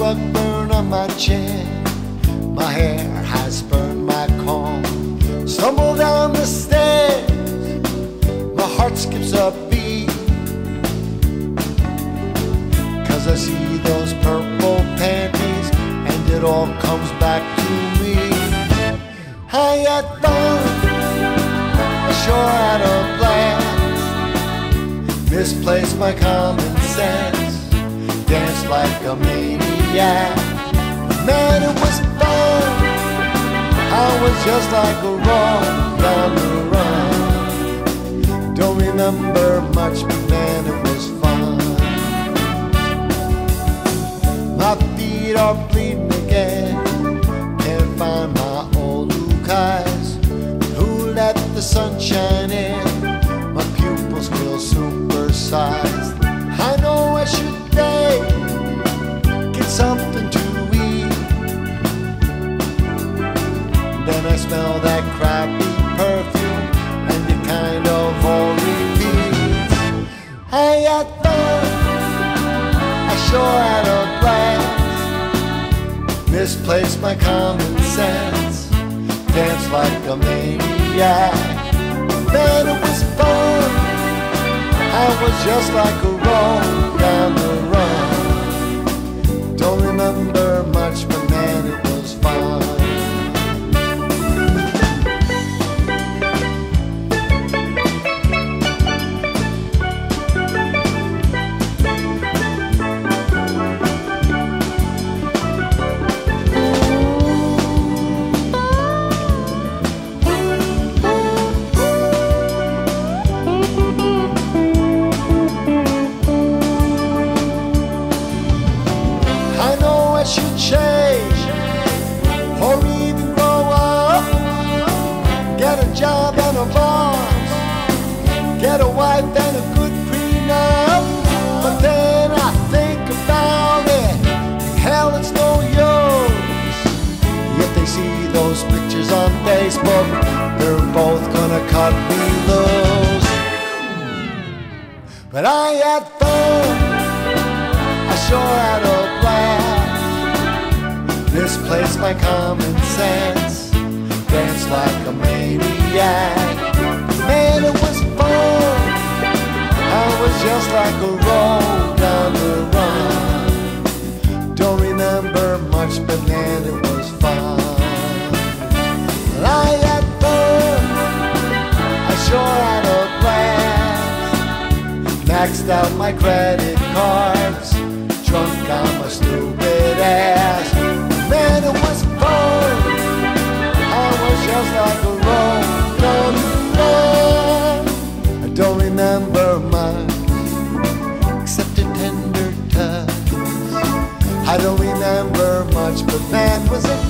rug burn on my chin. My hair has burned my comb. Stumble down the stairs. My heart skips a beat. Cause I see those purple panties and it all comes back to me. I had fun. I sure had a blast. Misplaced my common sense. Danced like a maniac. Man, it was fun. I was just like a roll down the run. Don't remember much, but man, it was fun. My feet are bleeding again. Can't find my old eyes. Who let the sunshine in? Smell that crappy perfume, and it kind of all repeats. I had fun, I sure had a blast. Misplaced my common sense, danced like a maniac. Man, it was fun. I was just like a roll job and a boss, get a wife and a good prenup. But then I think about it, hell, it's no use. If they see those pictures on Facebook, they're both gonna cut me loose. But I had fun. I sure had a blast. Misplaced my common sense. Dance like a Man, it was fun. I was just like a. Don't remember much, but man, it was fun. I had fun. I sure had a blast maxed out my credit cards, I don't remember much, but man, was it